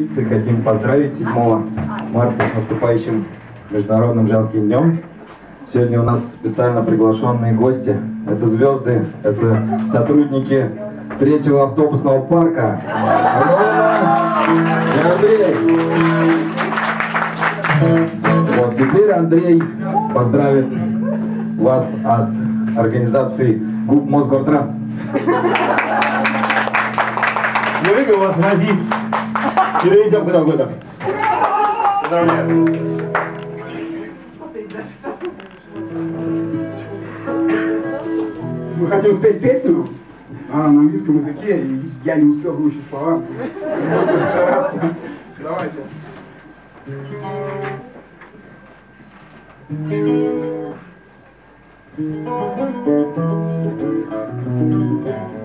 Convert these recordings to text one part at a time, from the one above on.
традиции хотим поздравить 7 марта с наступающим Международным женским днем. Сегодня у нас специально приглашенные гости. Это звезды, это сотрудники третьего автобусного парка. Рона и Андрей. Вот теперь Андрей поздравит вас от организации ГУП Мосгортранс. Любим вас возить и довезем куда угодно. Поздравляю. Мы хотим спеть песню а, на английском языке, и я не успел выучить слова. Буду стараться. Давайте. Come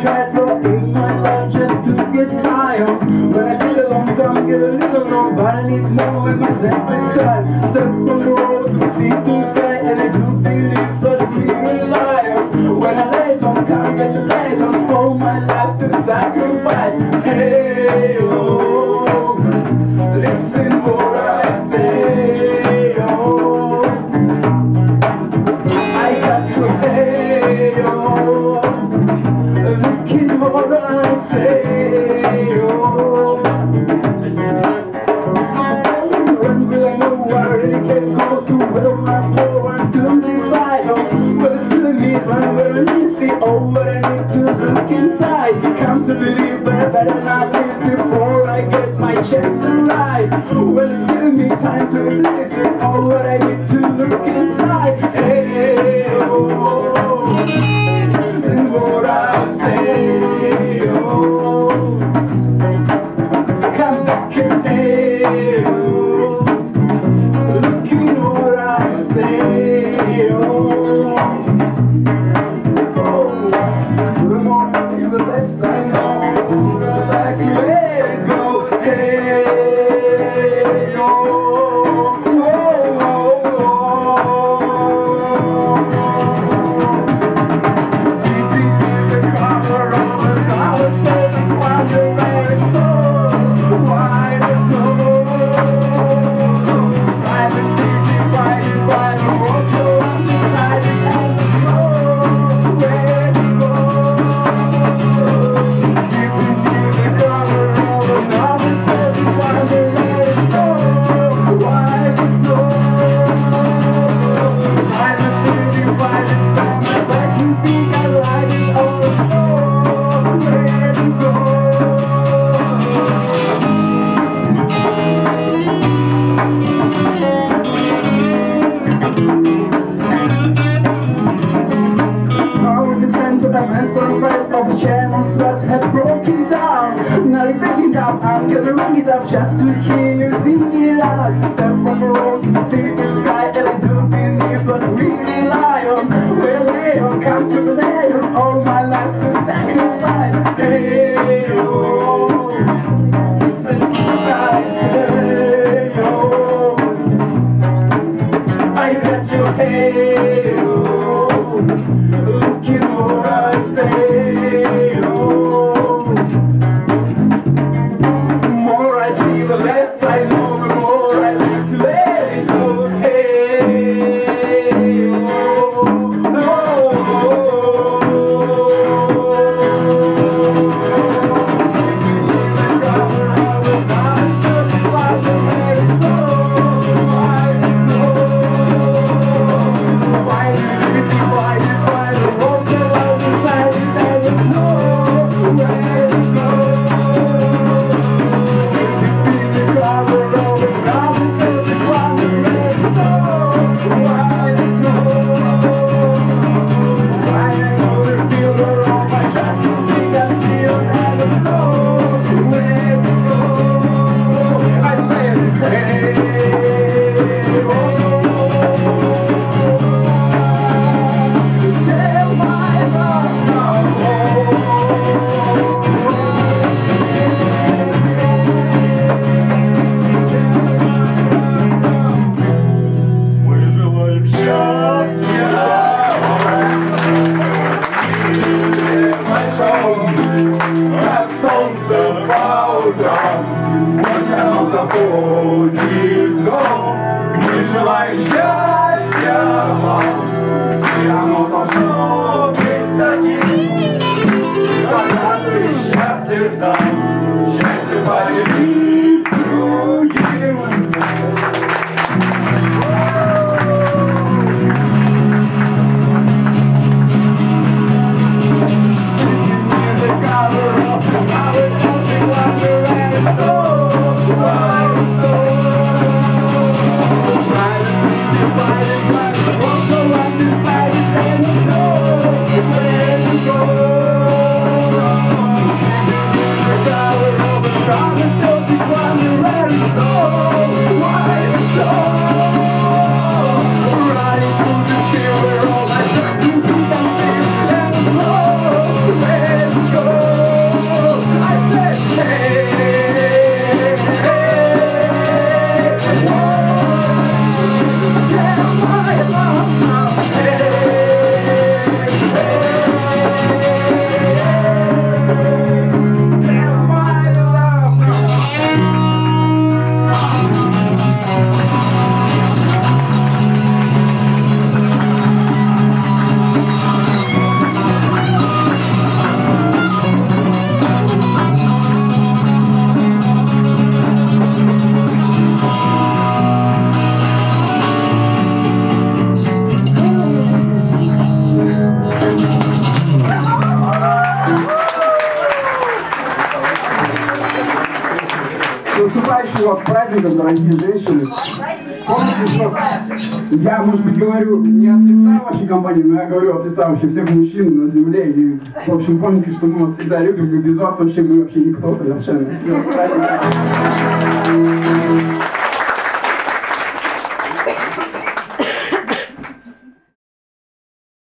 I tried to in my life just to get higher. When I see the long come, get a little more, but I need more with myself is style. Step from the road to the sinking sky, better not live before. I get my chance to ride Well it's giving me time to listen oh what I need to look inside. Hey oh. Listen the that had broken down. Now you're breaking down, I'm gonna ring it up just to hear you sing it out. Step from the road to the sky, and I do believe but we rely on. Well, they all come to rely Мы желаем наступающим вас праздником, дорогие женщины. Помните, что я, может быть, говорю не от лица вашей компании, но я говорю от лица вообще всех мужчин на земле. И, в общем, помните, что мы вас всегда любим, и без вас вообще мы вообще никто совершенно. Всем праздника.